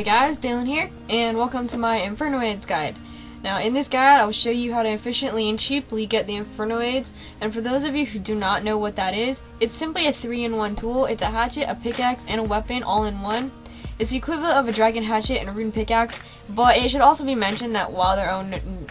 Hey guys, Dayln here, and welcome to my Inferno Adze guide. Now in this guide, I will show you how to efficiently and cheaply get the Inferno Adze, and for those of you who do not know what that is, it's simply a 3-in-1 tool. It's a hatchet, a pickaxe, and a weapon all in one. It's the equivalent of a dragon hatchet and a rune pickaxe, but it should also be mentioned that while there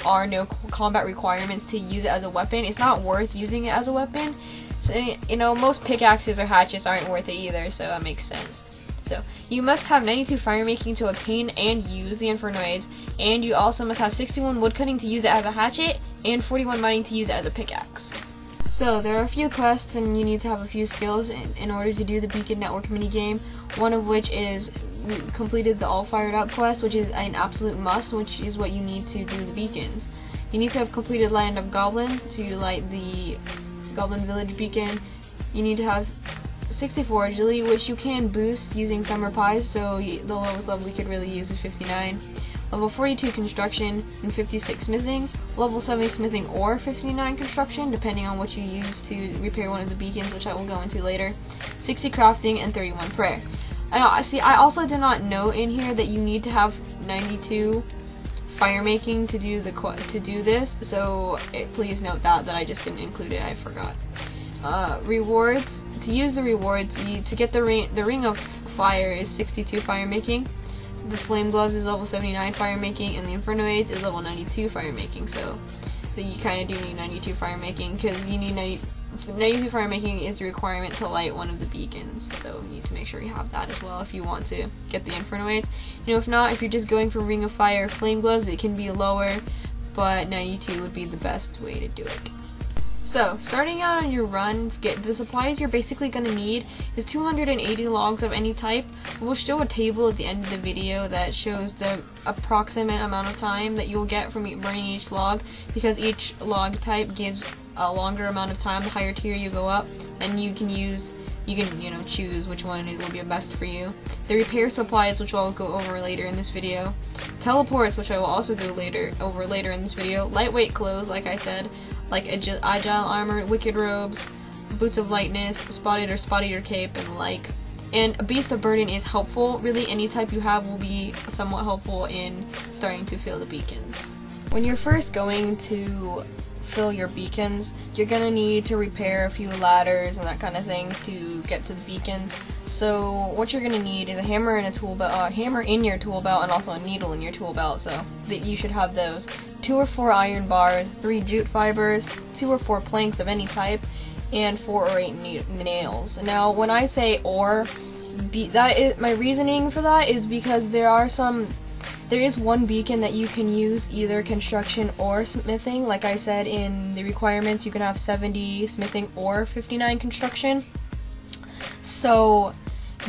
are no combat requirements to use it as a weapon, it's not worth using it as a weapon. So, you know, most pickaxes or hatchets aren't worth it either, so that makes sense. So, you must have 92 fire making to obtain and use the Inferno Adze, and you also must have 61 woodcutting to use it as a hatchet, and 41 mining to use it as a pickaxe. So, there are a few quests, and you need to have a few skills in, in order to do the Beacon Network minigame, one of which is completed the All Fired Up quest, which is an absolute must, which is what you need to do the beacons. You need to have completed Land of Goblins to light the Goblin Village beacon. You need to have 64 agility, which you can boost using Summer Pies, so the lowest level we could really use is 59. Level 42 construction and 56 smithing. Level 70 smithing or 59 construction, depending on what you use to repair one of the beacons, which I will go into later. 60 crafting and 31 prayer. And I see. I also did not know in here that you need to have 92 fire making to do the to do this. So it, please note that that I just didn't include it. I forgot. Uh, rewards to use the rewards, you, to get the ring, the ring of fire is 62 fire making. The flame gloves is level 79 fire making, and the Inferno Adze is level 92 fire making. So, so you kind of do need 92 fire making because you need 90, 92 fire making is a requirement to light one of the beacons. So you need to make sure you have that as well if you want to get the Inferno Adze. You know, if not, if you're just going for ring of fire flame gloves, it can be lower, but 92 would be the best way to do it. So, starting out on your run, get the supplies you're basically going to need is 280 logs of any type. We'll show a table at the end of the video that shows the approximate amount of time that you'll get from burning each log because each log type gives a longer amount of time the higher tier you go up and you can use you can you know choose which one will be best for you. The repair supplies which I'll go over later in this video. Teleports which I will also go later over later in this video. Lightweight clothes like I said like agile armor, wicked robes, boots of lightness, spotted or spottier cape, and like. And a beast of burden is helpful. Really, any type you have will be somewhat helpful in starting to fill the beacons. When you're first going to fill your beacons, you're gonna need to repair a few ladders and that kind of thing to get to the beacons. So what you're gonna need is a hammer and a tool belt, uh, hammer in your tool belt, and also a needle in your tool belt. So that you should have those two or four iron bars, three jute fibers, two or four planks of any type, and four or eight nails. Now, when I say or, be, that is my reasoning for that is because there are some there is one beacon that you can use either construction or smithing. Like I said in the requirements, you can have 70 smithing or 59 construction. So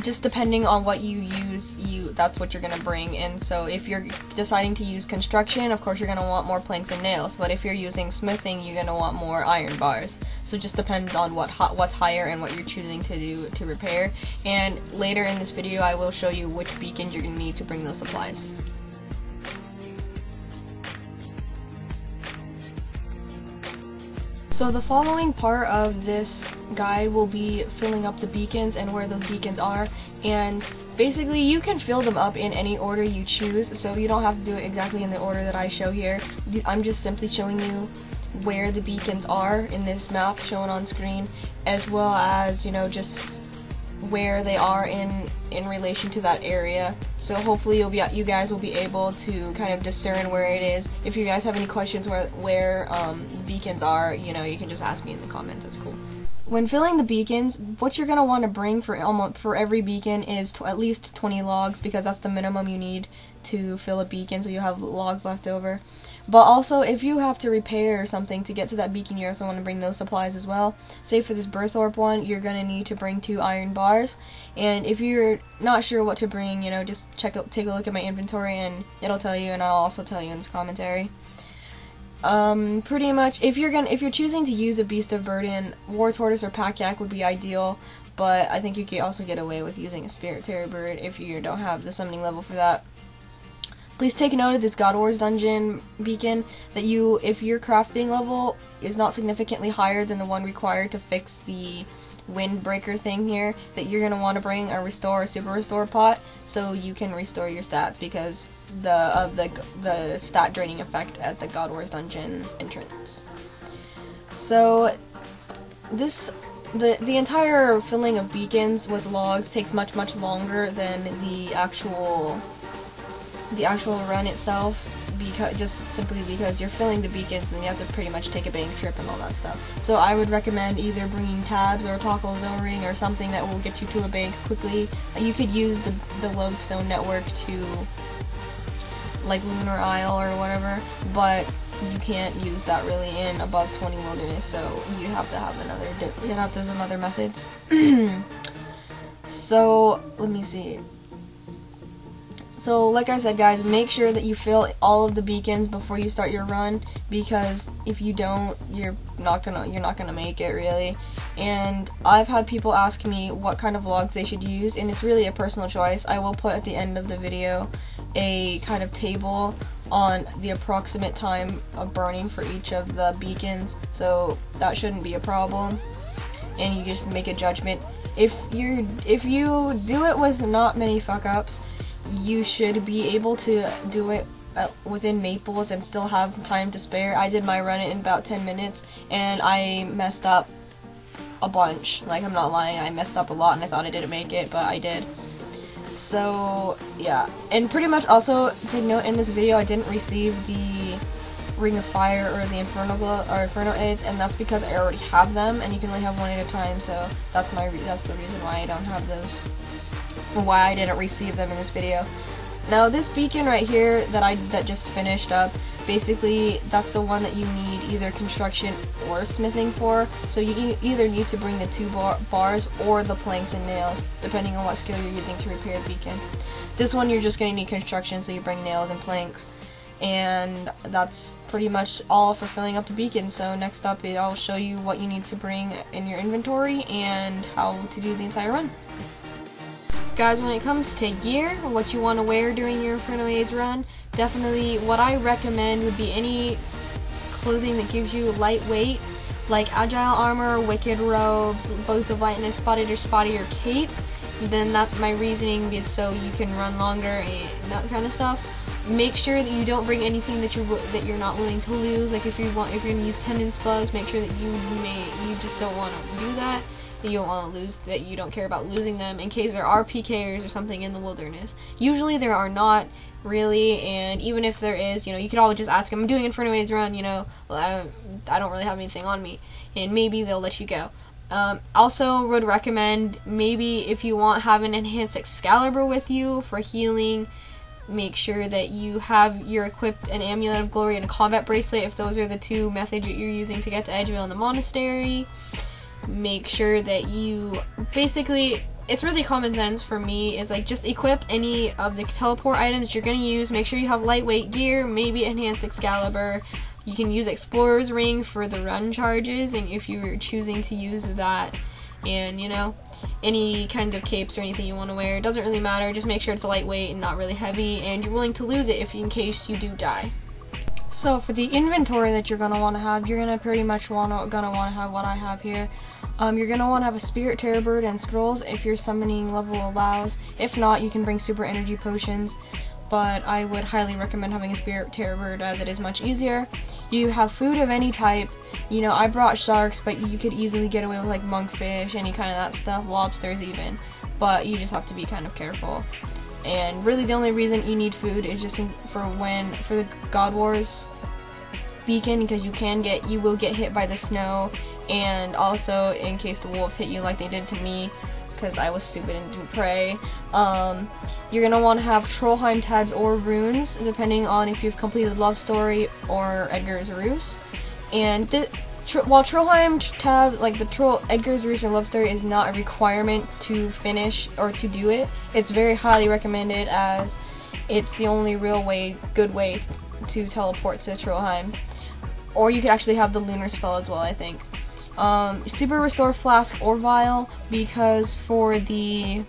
just depending on what you use, you that's what you're gonna bring. And so if you're deciding to use construction, of course you're gonna want more planks and nails. But if you're using smithing, you're gonna want more iron bars. So just depends on what what's higher and what you're choosing to do to repair. And later in this video, I will show you which beacons you're gonna need to bring those supplies. So the following part of this guide will be filling up the beacons and where those beacons are and basically you can fill them up in any order you choose so you don't have to do it exactly in the order that I show here. I'm just simply showing you where the beacons are in this map shown on screen as well as you know just where they are in in relation to that area. So hopefully you'll be you guys will be able to kind of discern where it is. If you guys have any questions where where um, beacons are, you know, you can just ask me in the comments. That's cool. When filling the beacons, what you're gonna want to bring for almost for every beacon is at least 20 logs because that's the minimum you need to fill a beacon, so you have logs left over. But also, if you have to repair something to get to that beacon, you also want to bring those supplies as well. Say for this Burthorpe one, you're going to need to bring two iron bars. And if you're not sure what to bring, you know, just check take a look at my inventory and it'll tell you, and I'll also tell you in this commentary. Um, pretty much, if you're gonna, if you're choosing to use a Beast of Burden, War Tortoise or Pack Yak would be ideal. But I think you can also get away with using a Spirit Terror Bird if you don't have the summoning level for that. Please take note of this God Wars dungeon beacon that you, if your crafting level is not significantly higher than the one required to fix the windbreaker thing here that you're gonna want to bring a restore super restore pot so you can restore your stats because the of the the stat draining effect at the God Wars dungeon entrance. So this the the entire filling of beacons with logs takes much much longer than the actual the actual run itself because just simply because you're filling the beacons and you have to pretty much take a bank trip and all that stuff. So I would recommend either bringing tabs or a toggle zone ring or something that will get you to a bank quickly. You could use the, the lodestone network to like Lunar Isle or whatever, but you can't use that really in above 20 wilderness, so you have to have another, you have to have some other methods. so, let me see. So like I said guys, make sure that you fill all of the beacons before you start your run because if you don't, you're not gonna you're not gonna make it really. And I've had people ask me what kind of logs they should use and it's really a personal choice. I will put at the end of the video a kind of table on the approximate time of burning for each of the beacons so that shouldn't be a problem and you just make a judgment if you if you do it with not many fuck ups you should be able to do it uh, within Maples and still have time to spare. I did my run in about 10 minutes and I messed up a bunch. Like, I'm not lying, I messed up a lot and I thought I didn't make it, but I did. So, yeah. And pretty much also, take note, in this video I didn't receive the Ring of Fire or the Inferno or Inferno Adze, and that's because I already have them, and you can only have one at a time, so that's my that's the reason why I don't have those why I didn't receive them in this video. Now this beacon right here that I that just finished up, basically that's the one that you need either construction or smithing for. So you either need to bring the two bar bars or the planks and nails, depending on what skill you're using to repair the beacon. This one you're just going to need construction, so you bring nails and planks. And that's pretty much all for filling up the beacon. So next up, I'll show you what you need to bring in your inventory and how to do the entire run. Guys, when it comes to gear, what you want to wear during your Inferno Adze run, definitely what I recommend would be any clothing that gives you lightweight, like Agile Armor, Wicked Robes, Boots of Lightness, Spotted or Spottier Cape. Then that's my reasoning, is so you can run longer and that kind of stuff. Make sure that you don't bring anything that you're that you're not willing to lose. Like if you want, if you're gonna use pendants gloves, make sure that you may you just don't want to do that that you don't want to lose, that you don't care about losing them in case there are PKers or something in the wilderness. Usually there are not really, and even if there is, you know, you could always just ask them, I'm doing Inferno Adze run, you know, I don't really have anything on me, and maybe they'll let you go. Um, also would recommend maybe if you want have an enhanced Excalibur with you for healing, make sure that you have your equipped an amulet of glory and a combat bracelet if those are the two methods that you're using to get to Edgeville and the monastery make sure that you basically it's really common sense for me is like just equip any of the teleport items you're gonna use. Make sure you have lightweight gear maybe enhanced excalibur. You can use explorer's ring for the run charges and if you're choosing to use that. And you know any kinds of capes or anything you want to wear. It doesn't really matter. Just make sure it's lightweight and not really heavy and you're willing to lose it if in case you do die so for the inventory that you're gonna want to have, you're gonna pretty much wanna gonna want to have what I have here. Um, you're gonna want to have a Spirit Terror Bird and scrolls if your summoning level allows. If not, you can bring Super Energy Potions. But I would highly recommend having a Spirit Terror Bird as it is much easier. You have food of any type. You know, I brought sharks, but you could easily get away with like monkfish, any kind of that stuff, lobsters even. But you just have to be kind of careful and really the only reason you need food is just for when for the God Wars beacon because you can get you will get hit by the snow and also in case the wolves hit you like they did to me because I was stupid and didn't pray. Um, you're gonna want to have Trollheim tabs or runes depending on if you've completed Love Story or Eadgar's Ruse. And Tr while Trollheim tab, like the Troll Edgar's Original Love Story is not a requirement to finish or to do it, it's very highly recommended as it's the only real way, good way to teleport to Trollheim. Or you could actually have the lunar spell as well, I think. Um, super restore flask or vial because for the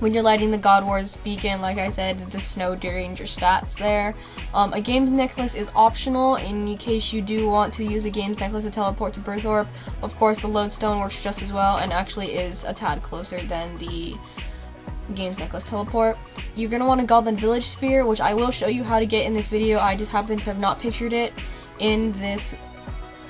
when you're lighting the God Wars beacon, like I said, the snow during your stats there. Um, a games necklace is optional in case you do want to use a games necklace to teleport to Burthorpe. Of course, the lodestone works just as well and actually is a tad closer than the games necklace teleport. You're going to want a Goblin Village Sphere, which I will show you how to get in this video. I just happen to have not pictured it in this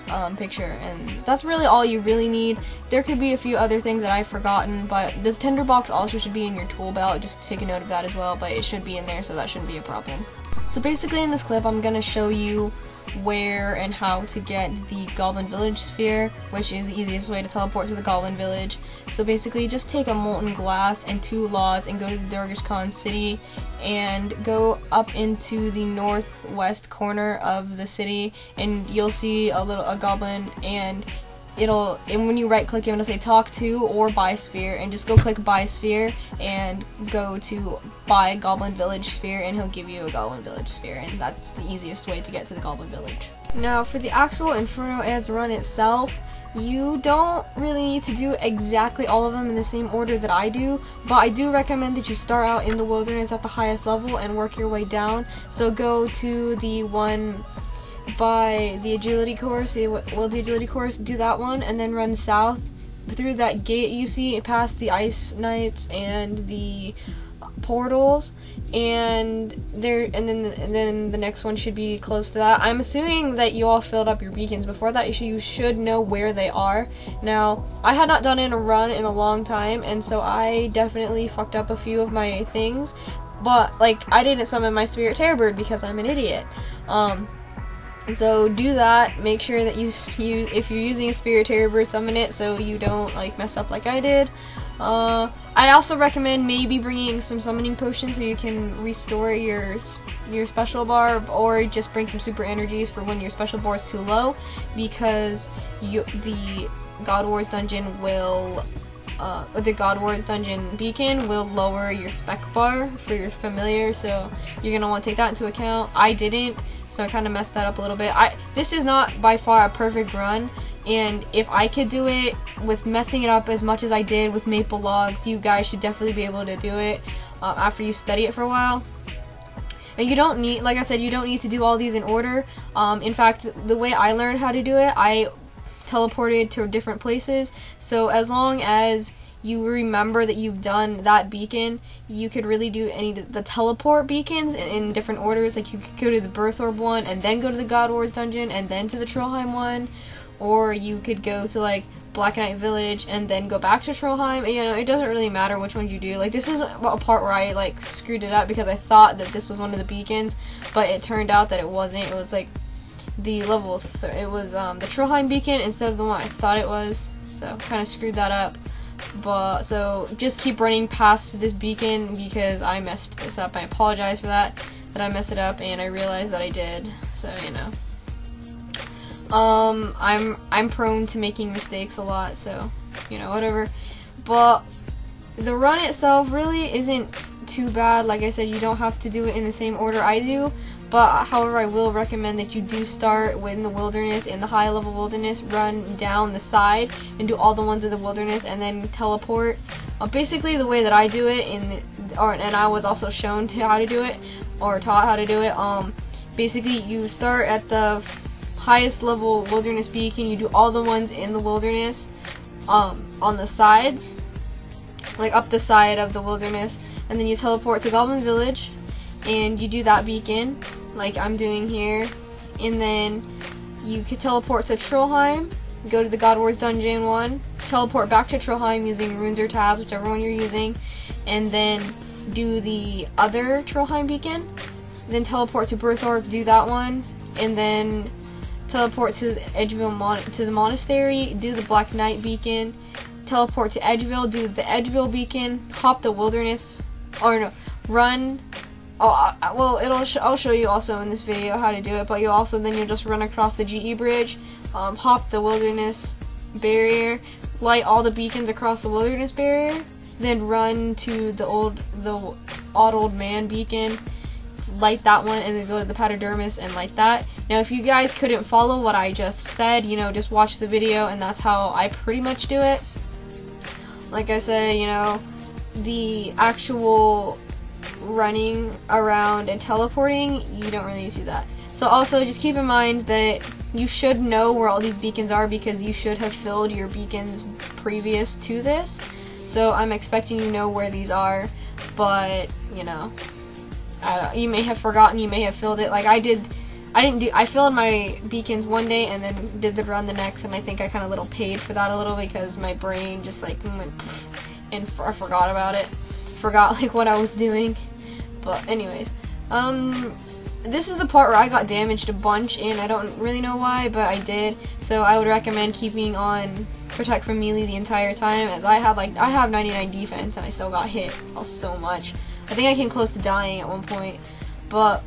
um, picture and that's really all you really need. There could be a few other things that I've forgotten but this tinderbox also should be in your tool belt just take a note of that as well but it should be in there so that shouldn't be a problem. So basically in this clip I'm going to show you where and how to get the Goblin Village Sphere, which is the easiest way to teleport to the Goblin Village. So basically, just take a Molten Glass and two Lods and go to the Dorgesh-Kaan City and go up into the northwest corner of the city and you'll see a little a goblin and it'll and when you right click it'll say talk to or buy sphere and just go click buy sphere and go to buy goblin village sphere and he'll give you a goblin village sphere and that's the easiest way to get to the goblin village now for the actual Inferno Adze run itself you don't really need to do exactly all of them in the same order that I do, but I do recommend that you start out in the wilderness at the highest level and work your way down. So go to the one by the agility course, the, well the agility course, do that one, and then run south through that gate you see past the ice knights and the portals. And there and then and then the next one should be close to that. I'm assuming that you all filled up your beacons. Before that you should know where they are. Now i had not done in a run in a long time and so i definitely fucked up a few of my things. But like i didn't summon my spirit terror bird because i'm an idiot. Um so do that. Make sure that you, you if you're using a Spirit Terror Bird, summon it so you don't like mess up like I did. Uh, I also recommend maybe bringing some summoning potions so you can restore your your special bar, or just bring some super energies for when your special bar is too low, because you the God Wars dungeon will. Uh, the God Wars dungeon beacon will lower your spec bar for your familiar, so you're gonna want to take that into account. I didn't, so I kind of messed that up a little bit. I This is not by far a perfect run, and if I could do it with messing it up as much as I did with Maple Logs, you guys should definitely be able to do it uh, after you study it for a while. And you don't need, like I said, you don't need to do all these in order. Um, in fact, the way I learned how to do it, I teleported to different places. So as long as you remember that you've done that beacon, you could really do any the teleport beacons in, in different orders. Like you could go to the Burthorpe one and then go to the God Wars dungeon and then to the Trollheim one, or you could go to like Black Knight Village and then go back to Trollheim. You know, it doesn't really matter which one you do. Like this is a part where I like screwed it up because I thought that this was one of the beacons, but it turned out that it wasn't. It was like the level. it was um, the Trollheim beacon instead of the one I thought it was. So kind of screwed that up but so just keep running past this beacon because I messed this up. I apologize for that, that I messed it up and I realized that I did. So, you know. Um, I'm, I'm prone to making mistakes a lot, so, you know, whatever. But the run itself really isn't too bad. Like I said, you don't have to do it in the same order I do. But however, I will recommend that you do start in the wilderness, in the high level wilderness, run down the side and do all the ones in the wilderness and then teleport. Uh, basically the way that I do it, in or and I was also shown how to do it, or taught how to do it, um, basically you start at the highest level wilderness beacon, you do all the ones in the wilderness um, on the sides, like up the side of the wilderness, and then you teleport to Goblin Village, and you do that beacon, like I'm doing here. And then you could teleport to Trollheim, go to the God Wars Dungeon one, teleport back to Trollheim using runes or tabs, whichever one you're using, and then do the other Trollheim beacon. Then teleport to Burthorpe, do that one, and then teleport to Edgeville Mon to the monastery, do the Black Knight beacon, teleport to Edgeville, do the Edgeville beacon, hop the wilderness, or no, run Oh, well, it'll sh I'll show you also in this video how to do it, but you also then you'll just run across the GE bridge, um, hop the wilderness barrier, light all the beacons across the wilderness barrier, then run to the old the odd old man beacon, light that one, and then go to the patadermis and light that. Now, if you guys couldn't follow what I just said, you know, just watch the video, and that's how I pretty much do it. Like I said, you know, the actual running around and teleporting, you don't really see that. So also just keep in mind that you should know where all these beacons are because you should have filled your beacons previous to this. So I'm expecting you know where these are, but you know, you may have forgotten, you may have filled it. Like I did, I didn't do, I filled my beacons one day and then did the run the next, and I think I kind of little paid for that a little because my brain just like went and I forgot about it, forgot like what I was doing. But anyways, um, this is the part where I got damaged a bunch, and I don't really know why, but I did. So I would recommend keeping on protect from melee the entire time, as I had like I have 99 defense, and I still got hit so much. I think I came close to dying at one point, but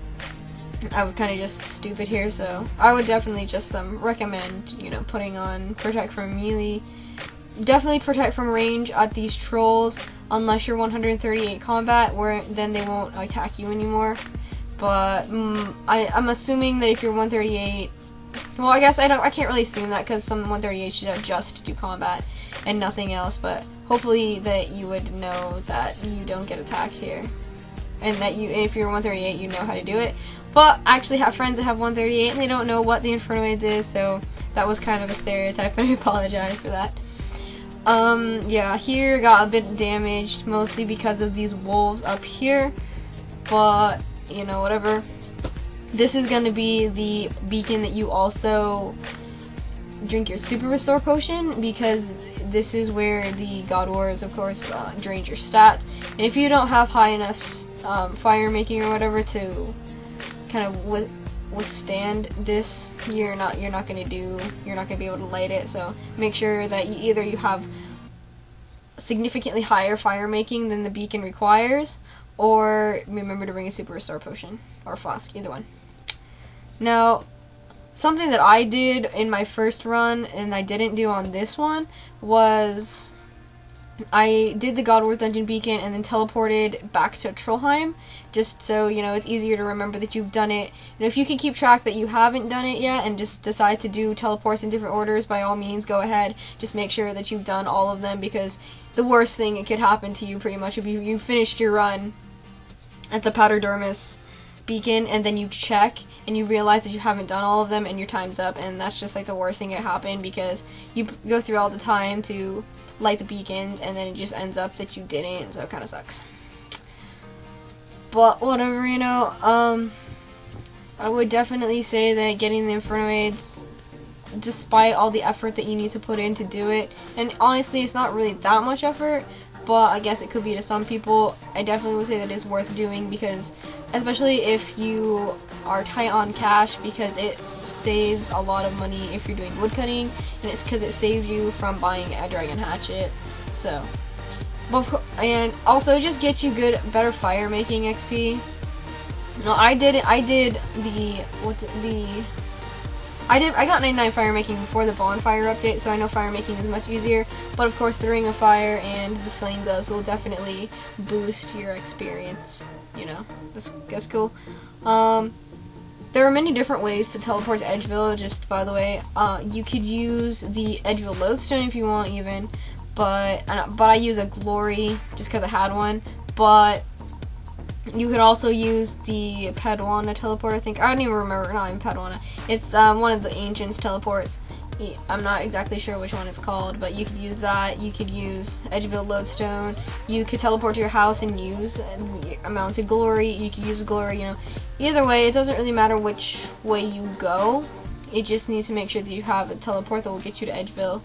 I was kind of just stupid here, so I would definitely just um, recommend, you know, putting on protect from melee. Definitely protect from range at these trolls, unless you're 138 combat, where then they won't attack you anymore. But mm, I, I'm assuming that if you're 138, well, I guess I don't, I can't really assume that because some 138 should just do combat and nothing else. But hopefully that you would know that you don't get attacked here, and that you, if you're 138, you know how to do it. But I actually have friends that have 138 and they don't know what the Inferno Adze is, so that was kind of a stereotype, and I apologize for that. Um, yeah, here got a bit damaged, mostly because of these wolves up here, but you know, whatever. This is going to be the beacon that you also drink your super restore potion because this is where the God Wars, of course, uh, drains your stats. And if you don't have high enough um, fire making or whatever to kind of withstand this, you're not you're not gonna do you're not gonna be able to light it. So make sure that you, either you have significantly higher fire making than the beacon requires, or remember to bring a super restore potion or flask, either one. Now, something that I did in my first run and I didn't do on this one was I did the God Wars Dungeon Beacon and then teleported back to Trollheim just so you know it's easier to remember that you've done it. And if you can keep track that you haven't done it yet and just decide to do teleports in different orders, by all means go ahead. Just make sure that you've done all of them because the worst thing that could happen to you pretty much if you, you finished your run at the Pachydermis beacon and then you check and you realize that you haven't done all of them and your time's up and that's just like the worst thing that happened because you go through all the time to light the beacons and then it just ends up that you didn't so it kind of sucks but whatever you know um I would definitely say that getting the Inferno Adze, despite all the effort that you need to put in to do it and honestly it's not really that much effort but I guess it could be to some people. I definitely would say that it's worth doing because, especially if you are tight on cash, because it saves a lot of money if you're doing woodcutting, and it's because it saves you from buying a dragon hatchet. So, and also just gets you good, better fire making XP. No, I did. I did the what the I did. I got 99 fire making before the bonfire update, so I know fire making is much easier. But of course, the Ring of Fire and the Flame Gloves will definitely boost your experience. You know, that's that's cool. Um, there are many different ways to teleport to Edgeville. Just by the way, uh, you could use the Edgeville Lodestone if you want, even. But but I use a Glory just because I had one. But you could also use the Paddewwa teleport, I think. I don't even remember, not even Paddewwa. It's um, one of the Ancients teleports. I'm not exactly sure which one it's called, but you could use that. You could use Edgeville Lodestone. You could teleport to your house and use Mounted Glory. You could use Glory, you know. Either way, it doesn't really matter which way you go. It just needs to make sure that you have a teleport that will get you to Edgeville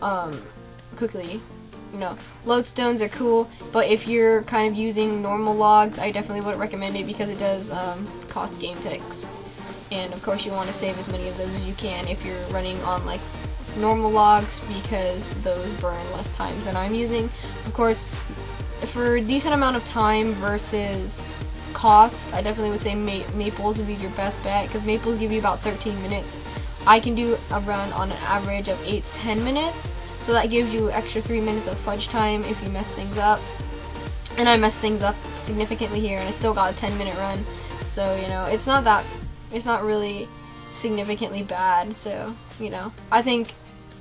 um, quickly you know, lodestones are cool, but if you're kind of using normal logs, I definitely wouldn't recommend it because it does um, cost game ticks. And of course you want to save as many of those as you can if you're running on like normal logs because those burn less times than I'm using. Of course, for a decent amount of time versus cost, I definitely would say ma maples would be your best bet because maples give you about 13 minutes. I can do a run on an average of 8 to 10 minutes, so that gives you extra 3 minutes of fudge time if you mess things up. And I messed things up significantly here and I still got a 10 minute run. So, you know, it's not that, it's not really significantly bad. So, you know, I think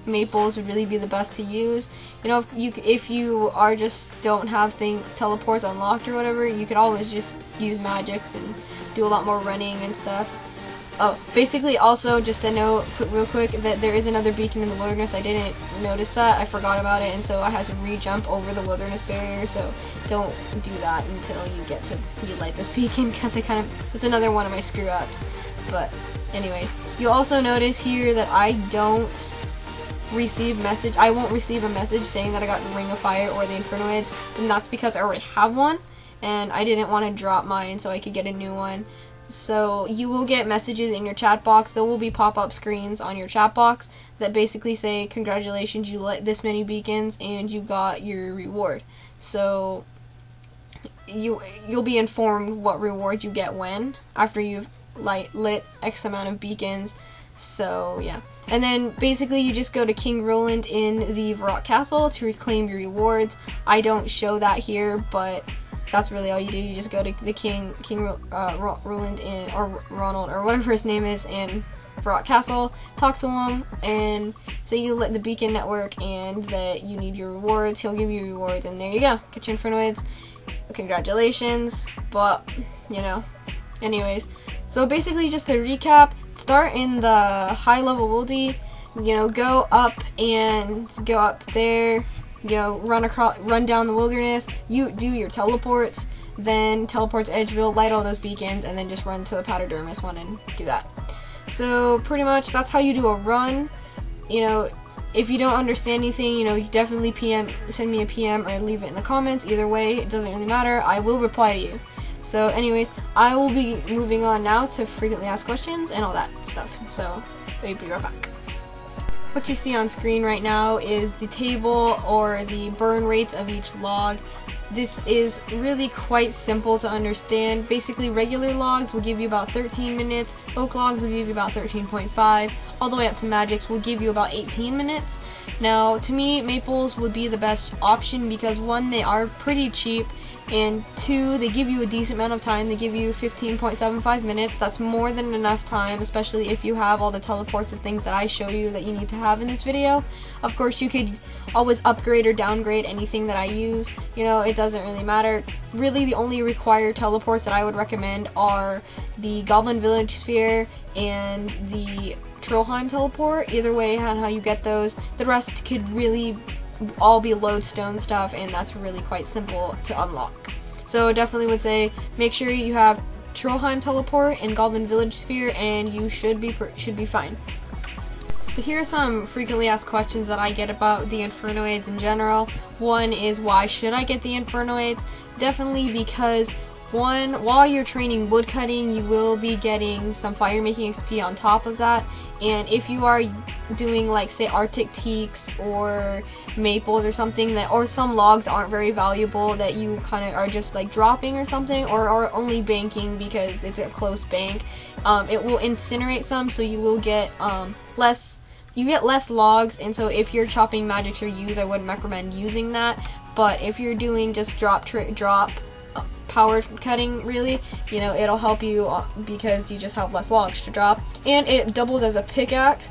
maples would really be the best to use. You know, if you if you are just don't have things teleports unlocked or whatever, you could always just use magics and do a lot more running and stuff. Oh, basically also just a note real quick that there is another beacon in the wilderness. I didn't notice that. I forgot about it and so I had to re-jump over the wilderness barrier so don't do that until you get to you light this beacon because I kind of it's another one of my screw ups. But anyway, you'll also notice here that I don't receive message. I won't receive a message saying that I got the Ring of Fire or the Inferno Adze and that's because I already have one and I didn't want to drop mine so I could get a new one. So you will get messages in your chat box. There will be pop-up screens on your chat box that basically say, congratulations, you lit this many beacons and you got your reward. So you you'll be informed what reward you get when after you've light lit X amount of beacons. So yeah. And then basically you just go to King Roland in the Varrock Castle to reclaim your rewards. I don't show that here, but that's really all you do. You just go to the king, King uh, Roland, in, or Ronald, or whatever his name is, in Varrock Castle, talk to him, and say you let the Beacon Network and that you need your rewards. He'll give you rewards, and there you go. Get your Inferno Adze. Congratulations. But, you know, anyways. So basically, just to recap, start in the high level Wildy, you know, go up and go up there, you know, run across, run down the wilderness. You do your teleports, then teleport to Edgeville, light all those beacons, and then just run to the Pachydermis one and do that. So pretty much that's how you do a run. You know, if you don't understand anything, you know, you definitely PM, send me a PM or leave it in the comments. Either way, it doesn't really matter. I will reply to you. So anyways, I will be moving on now to frequently asked questions and all that stuff. So, I'll be right back. What you see on screen right now is the table or the burn rates of each log. This is really quite simple to understand. Basically, regular logs will give you about 13 minutes, oak logs will give you about 13.5, all the way up to magics will give you about 18 minutes. Now, to me, maples would be the best option because one, they are pretty cheap, and two, they give you a decent amount of time. They give you 15.75 minutes. That's more than enough time, especially if you have all the teleports and things that I show you that you need to have in this video. Of course, you could always upgrade or downgrade anything that I use. You know, it doesn't really matter. Really, the only required teleports that I would recommend are the Goblin Village Sphere and the Trollheim teleport. Either way on how you get those. The rest could really all be lodestone stuff and that's really quite simple to unlock. So definitely would say make sure you have Trollheim teleport and Goblin Village Sphere and you should be should be fine. So here are some frequently asked questions that I get about the Inferno Adze in general. One is why should I get the Inferno Adze? Definitely because one, while you're training woodcutting, you will be getting some fire making XP on top of that. And if you are doing like say Arctic teaks or maples or something that or some logs aren't very valuable that you kind of are just like dropping or something or, or only banking because it's a close bank um, it will incinerate some so you will get um, less you get less logs. And so if you're chopping magics or use I wouldn't recommend using that. But if you're doing just drop drop power cutting really. You know it'll help you uh, because you just have less logs to drop. And it doubles as a pickaxe.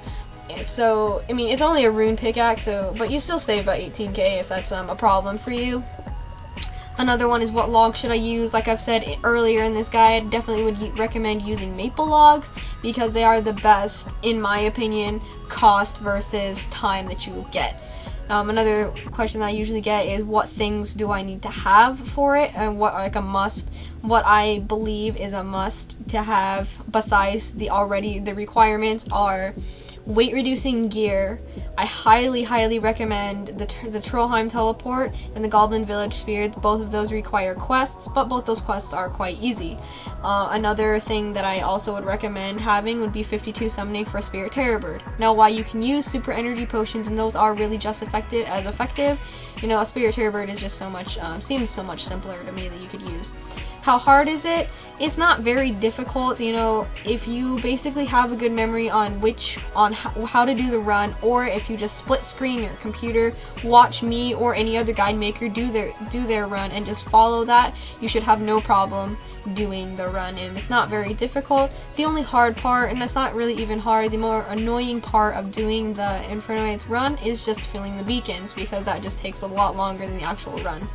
So I mean it's only a rune pickaxe so but you still save about 18k if that's um, a problem for you. Another one is what log should I use. Like I've said earlier in this guide definitely would recommend using maple logs because they are the best in my opinion cost versus time that you will get um, another question that I usually get is what things do I need to have for it and what like a must what I believe is a must to have besides the already the requirements are weight reducing gear. I highly, highly recommend the, the Trollheim Teleport and the Goblin Village Sphere. Both of those require quests, but both those quests are quite easy. Uh, another thing that I also would recommend having would be 52 summoning for a Spirit Terror Bird. Now, while you can use super energy potions and those are really just effective as effective, you know, a Spirit Terror Bird is just so much, um, seems so much simpler to me that you could use. How hard is it? It's not very difficult, you know, if you basically have a good memory on which, on how to do the run, or if you just split screen your computer, watch me or any other guide maker do their, do their run and just follow that, you should have no problem doing the run and it's not very difficult. The only hard part, and that's not really even hard, the more annoying part of doing the Inferno Adze run is just filling the beacons because that just takes a lot longer than the actual run.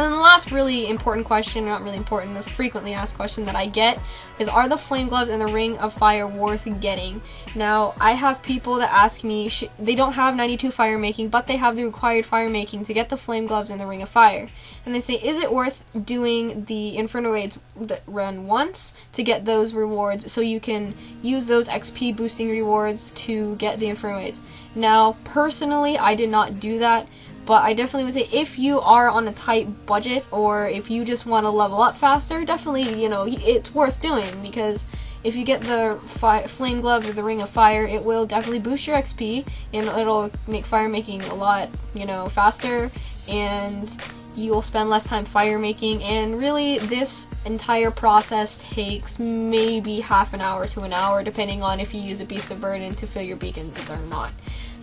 And then the last really important question, not really important, the frequently asked question that I get is are the flame gloves and the ring of fire worth getting? Now, I have people that ask me, they don't have 92 fire making, but they have the required fire making to get the flame gloves and the ring of fire. And they say, is it worth doing the inferno raids that run once to get those rewards so you can use those XP boosting rewards to get the Inferno Adze? Now, personally, I did not do that but I definitely would say if you are on a tight budget or if you just want to level up faster, definitely, you know, it's worth doing because if you get the flame gloves or the ring of fire, it will definitely boost your XP and it'll make fire making a lot, you know, faster and you will spend less time fire making and really this entire process takes maybe half an hour to an hour depending on if you use a beast of burden to fill your beacons or not.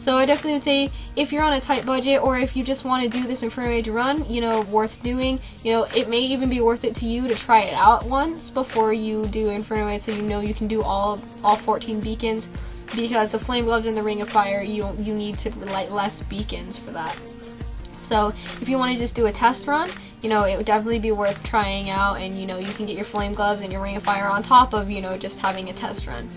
So I definitely would say if you're on a tight budget or if you just want to do this Inferno Adze run, you know, worth doing. You know, it may even be worth it to you to try it out once before you do Inferno so you know you can do all all 14 beacons because the Flame Gloves and the Ring of Fire, you you need to light less beacons for that. So if you want to just do a test run, you know, it would definitely be worth trying out and, you know, you can get your flame gloves and your ring of fire on top of, you know, just having a test run.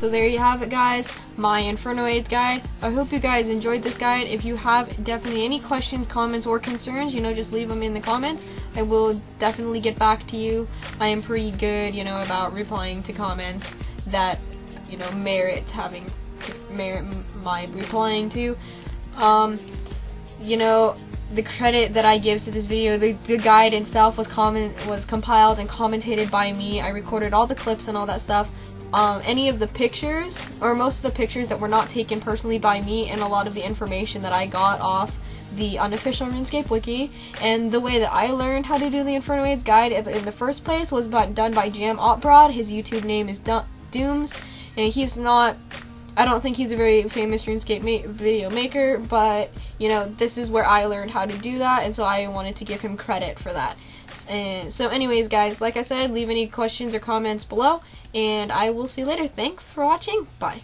So there you have it guys, my Inferno Adze guide. I hope you guys enjoyed this guide. If you have definitely any questions, comments, or concerns, you know, just leave them in the comments. I will definitely get back to you. I am pretty good, you know, about replying to comments that, you know, merit having, merit my replying to. Um, you know, the credit that I give to this video, the, the guide itself was comment was compiled and commentated by me. I recorded all the clips and all that stuff um, any of the pictures, or most of the pictures that were not taken personally by me, and a lot of the information that I got off the unofficial RuneScape wiki. And the way that I learned how to do the Inferno Adze guide in the first place was by, done by Jam Opbrod. His YouTube name is Dooms, and he's not. I don't think he's a very famous RuneScape ma video maker, but you know this is where I learned how to do that, and so I wanted to give him credit for that. And so anyways guys, like I said, leave any questions or comments below and I will see you later. Thanks for watching. Bye.